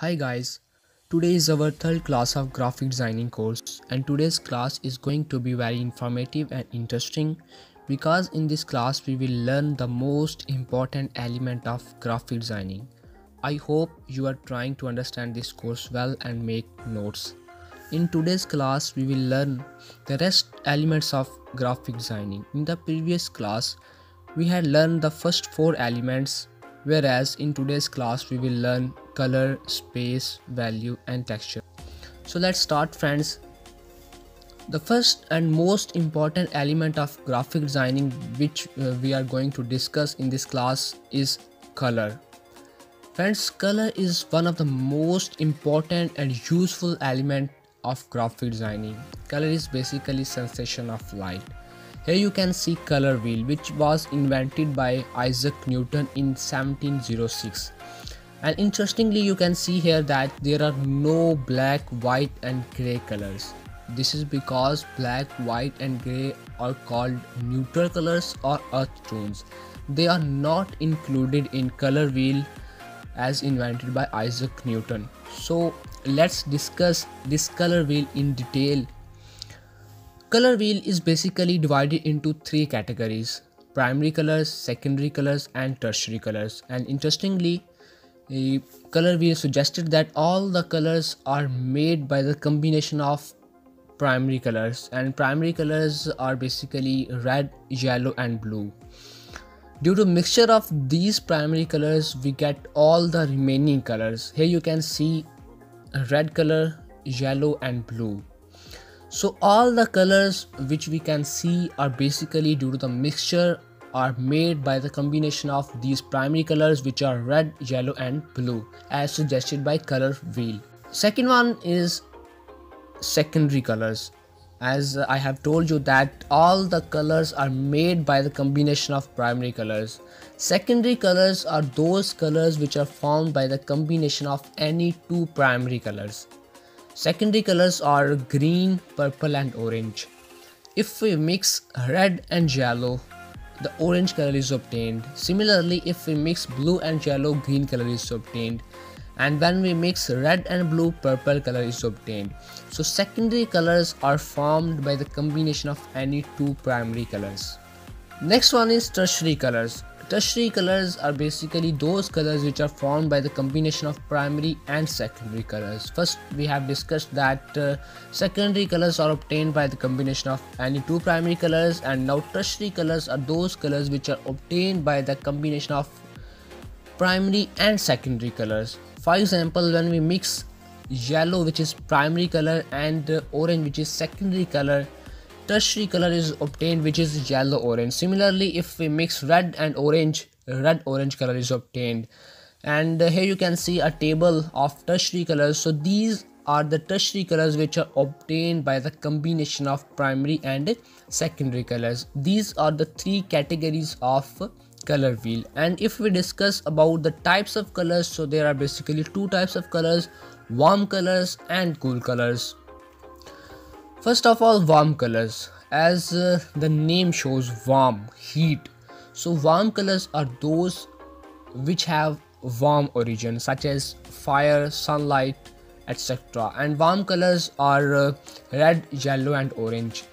Hi guys, today is our third class of graphic designing course and today's class is going to be very informative and interesting because in this class we will learn the most important element of graphic designing. I hope you are trying to understand this course well and make notes. In today's class we will learn the rest elements of graphic designing. In the previous class we had learned the first four elements whereas in today's class we will learn color space value and texture. So let's start friends. The first and most important element of graphic designing which uh, we are going to discuss in this class is color. Friends color is one of the most important and useful element of graphic designing. Color is basically sensation of light. Here you can see color wheel which was invented by Isaac Newton in 1706. And interestingly you can see here that there are no black, white and grey colors. This is because black, white and grey are called neutral colors or earth tones. They are not included in color wheel as invented by Isaac Newton. So let's discuss this color wheel in detail Color wheel is basically divided into three categories primary colors, secondary colors, and tertiary colors. And interestingly, the color wheel suggested that all the colors are made by the combination of primary colors, and primary colors are basically red, yellow, and blue. Due to mixture of these primary colors, we get all the remaining colors. Here you can see red color, yellow, and blue so all the colors which we can see are basically due to the mixture are made by the combination of these primary colors which are red yellow and blue as suggested by color wheel. Second one is secondary colors. As i have told you that all the colors are made by the combination of primary colors. Secondary colors are those colors which are formed by the combination of any two primary colors. Secondary colors are green, purple and orange. If we mix red and yellow, the orange color is obtained. Similarly, if we mix blue and yellow, green color is obtained. And when we mix red and blue, purple color is obtained. So secondary colors are formed by the combination of any two primary colors. Next one is tertiary colors. Tertiary colors are basically those colors which are formed by the combination of primary and secondary colors. First, we have discussed that uh, secondary colors are obtained by the combination of any two primary colors and now tertiary colors are those colors which are obtained by the combination of primary and secondary colors. For example, when we mix yellow which is primary color and uh, orange which is secondary color tertiary color is obtained which is yellow orange. Similarly if we mix red and orange red orange color is obtained. And uh, here you can see a table of tertiary colors. So these are the tertiary colors which are obtained by the combination of primary and secondary colors. These are the three categories of color wheel. And if we discuss about the types of colors so there are basically two types of colors warm colors and cool colors First of all, warm colors. As uh, the name shows, warm, heat. So, warm colors are those which have warm origin, such as fire, sunlight, etc. And warm colors are uh, red, yellow, and orange.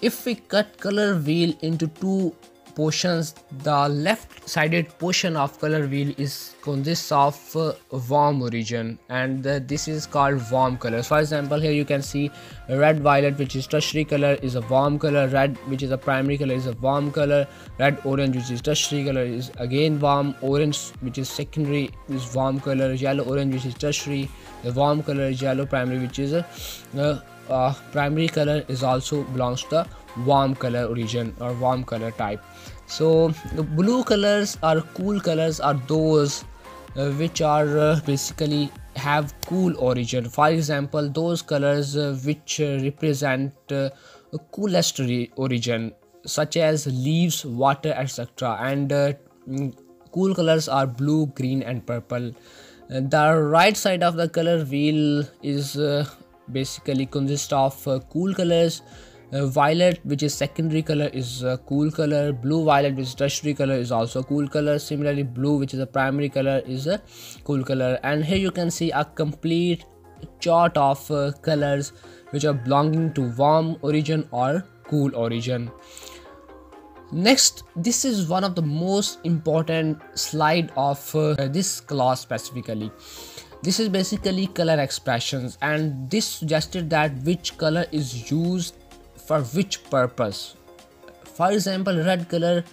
If we cut color wheel into two portions the left sided portion of color wheel is consists of uh, warm origin and uh, this is called warm colors for example here you can see red violet which is tertiary color is a warm color. Red which is a primary color is a warm color. Red orange which is tertiary color is again warm. Orange which is secondary is warm color. Yellow orange which is tertiary the warm color is yellow. Primary which is a uh, uh, primary color is also belongs to the warm color origin or warm color type. So the blue colors are cool colors are those uh, which are uh, basically have cool origin. For example those colors uh, which uh, represent uh, coolest origin such as leaves water etc and uh, mm, cool colors are blue green and purple. The right side of the color wheel is basically consist of cool colors uh, violet which is secondary color is a cool color. Blue violet which is tertiary color is also a cool color. Similarly blue which is a primary color is a cool color. And here you can see a complete chart of uh, colors which are belonging to warm origin or cool origin. Next this is one of the most important slide of uh, this class specifically. This is basically color expressions and this suggested that which color is used for which purpose? For example red color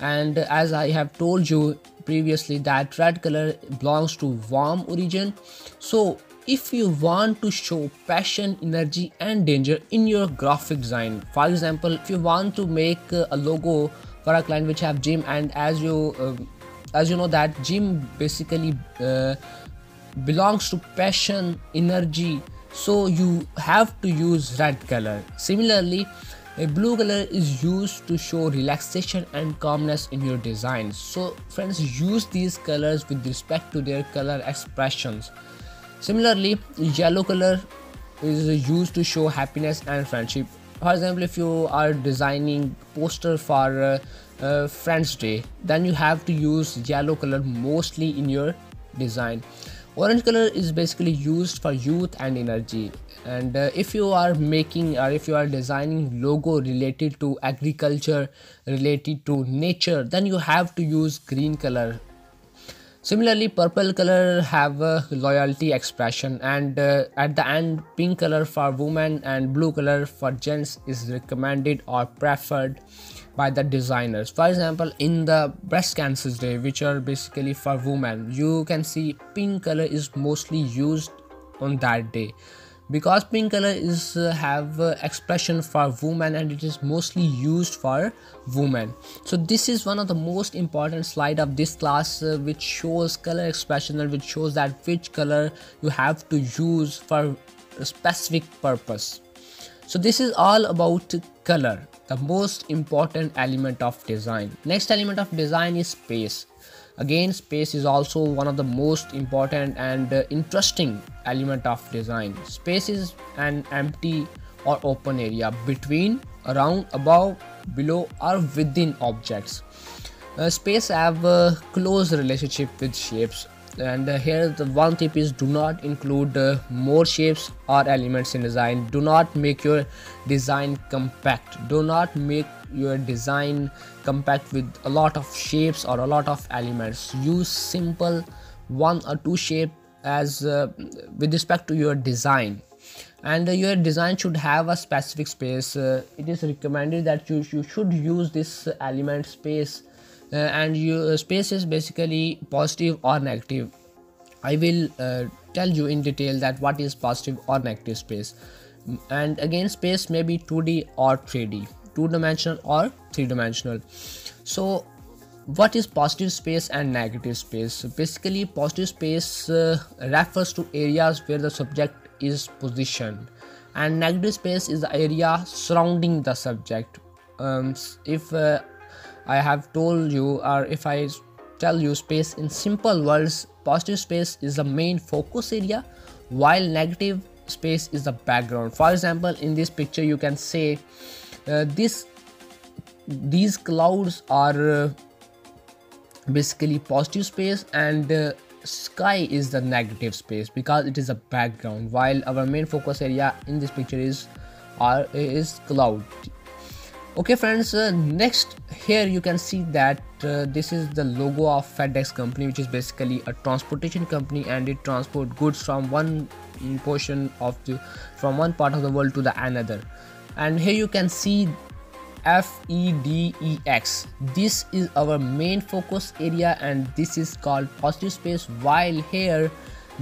and as i have told you previously that red color belongs to warm origin. So if you want to show passion energy and danger in your graphic design for example if you want to make a logo for a client which have gym and as you uh, as you know that gym basically uh, belongs to passion energy so you have to use red color. Similarly a blue color is used to show relaxation and calmness in your designs so friends use these colors with respect to their color expressions. Similarly yellow color is used to show happiness and friendship. For example if you are designing poster for uh, uh, friends day then you have to use yellow color mostly in your design orange color is basically used for youth and energy. And uh, if you are making or if you are designing logo related to agriculture related to nature then you have to use green color. Similarly purple color have a loyalty expression and uh, at the end pink color for women and blue color for gents is recommended or preferred by the designers. For example in the breast cancers day which are basically for women you can see pink color is mostly used on that day. Because pink color is uh, have uh, expression for women and it is mostly used for women. So this is one of the most important slide of this class uh, which shows color expression and which shows that which color you have to use for a specific purpose. So this is all about color the most important element of design. Next element of design is space. Again space is also one of the most important and uh, interesting element of design. Space is an empty or open area between around above below or within objects. Uh, space have a close relationship with shapes and uh, here the one tip is do not include uh, more shapes or elements in design. Do not make your design compact. Do not make your design compact with a lot of shapes or a lot of elements. Use simple one or two shape as uh, with respect to your design. And uh, your design should have a specific space. Uh, it is recommended that you, you should use this element space and your uh, space is basically positive or negative. I will uh, tell you in detail that what is positive or negative space. And again space may be 2d or 3d two dimensional or three dimensional so what is positive space and negative space? Basically positive space uh, refers to areas where the subject is positioned. And negative space is the area surrounding the subject. Um, if uh, I have told you or if I tell you space in simple words positive space is the main focus area while negative space is the background. For example in this picture you can say uh, this these clouds are uh, basically positive space and uh, sky is the negative space because it is a background while our main focus area in this picture is are is cloud okay friends uh, next here you can see that uh, this is the logo of fedex company which is basically a transportation company and it transport goods from one portion of the from one part of the world to the another and here you can see FEDEX. This is our main focus area and this is called positive space while here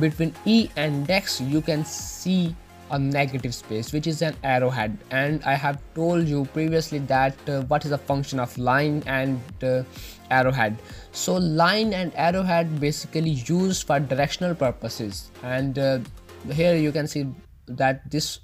between E and X you can see a negative space which is an arrowhead. And I have told you previously that uh, what is the function of line and uh, arrowhead. So line and arrowhead basically used for directional purposes. And uh, here you can see that this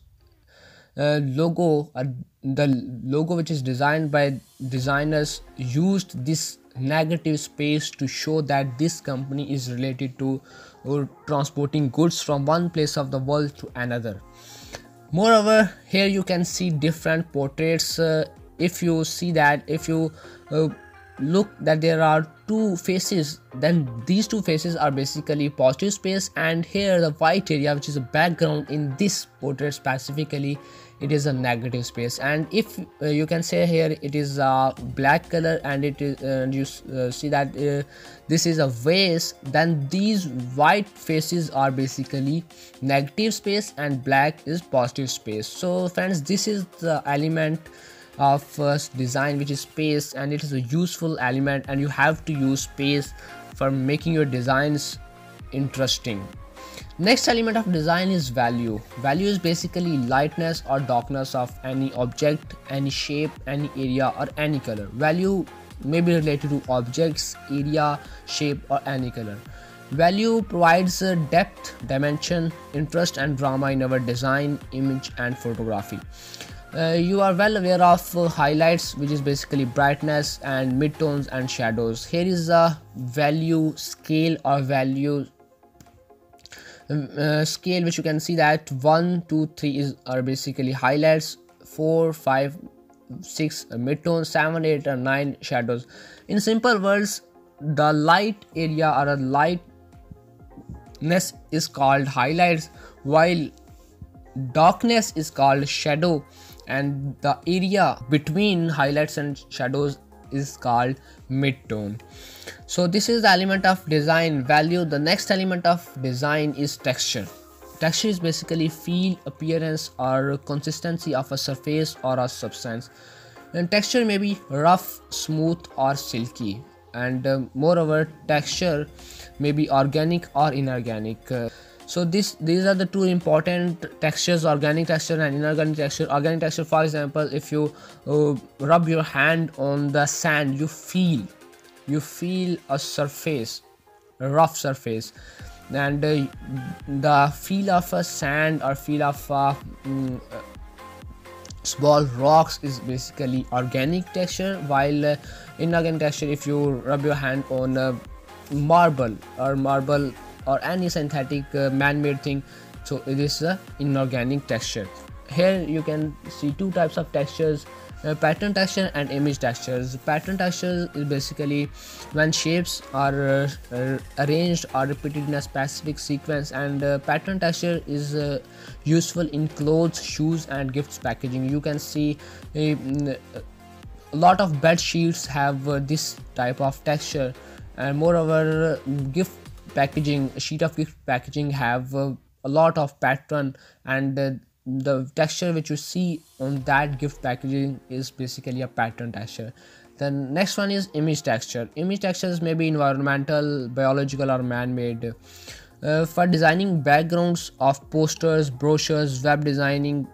uh, logo uh, the logo which is designed by designers used this negative space to show that this company is related to or transporting goods from one place of the world to another. Moreover here you can see different portraits uh, if you see that if you uh, look that there are two faces then these two faces are basically positive space and here the white area which is a background in this portrait specifically it is a negative space. And if uh, you can say here it is a black color and it is uh, you uh, see that uh, this is a vase then these white faces are basically negative space and black is positive space. So friends this is the element of first design which is space and it is a useful element and you have to use space for making your designs interesting. Next element of design is value. Value is basically lightness or darkness of any object any shape any area or any color. Value may be related to objects area shape or any color. Value provides depth dimension interest and drama in our design image and photography uh, you are well aware of uh, highlights which is basically brightness and midtones and shadows. Here is a value scale or value uh, scale which you can see that 1 2 3 is are basically highlights. 4 5 6 midtones. 7 8 and 9 shadows. In simple words the light area or a lightness is called highlights while darkness is called shadow and the area between highlights and shadows is called midtone. So this is the element of design value. The next element of design is texture. Texture is basically feel appearance or consistency of a surface or a substance. And texture may be rough smooth or silky. And uh, moreover texture may be organic or inorganic. Uh, so this these are the two important textures organic texture and inorganic texture. Organic texture for example if you uh, rub your hand on the sand you feel you feel a surface a rough surface. And uh, the feel of a sand or feel of uh, mm, small rocks is basically organic texture while uh, inorganic texture if you rub your hand on uh, marble or marble or any synthetic uh, man-made thing. So it is a inorganic texture. Here you can see two types of textures uh, pattern texture and image textures. Pattern texture is basically when shapes are uh, arranged or repeated in a specific sequence and uh, pattern texture is uh, useful in clothes shoes and gifts packaging. You can see a, a lot of bed sheets have this type of texture. And moreover gift packaging sheet of gift packaging have uh, a lot of pattern and uh, the texture which you see on that gift packaging is basically a pattern texture. The next one is image texture. Image textures may be environmental biological or man-made. Uh, for designing backgrounds of posters brochures web designing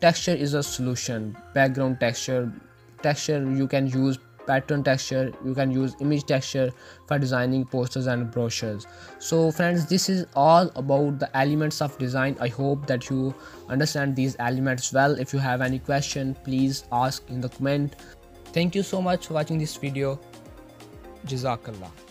texture is a solution. Background texture texture you can use pattern texture you can use image texture for designing posters and brochures. So friends this is all about the elements of design. I hope that you understand these elements well. If you have any question please ask in the comment. Thank you so much for watching this video. Jazakallah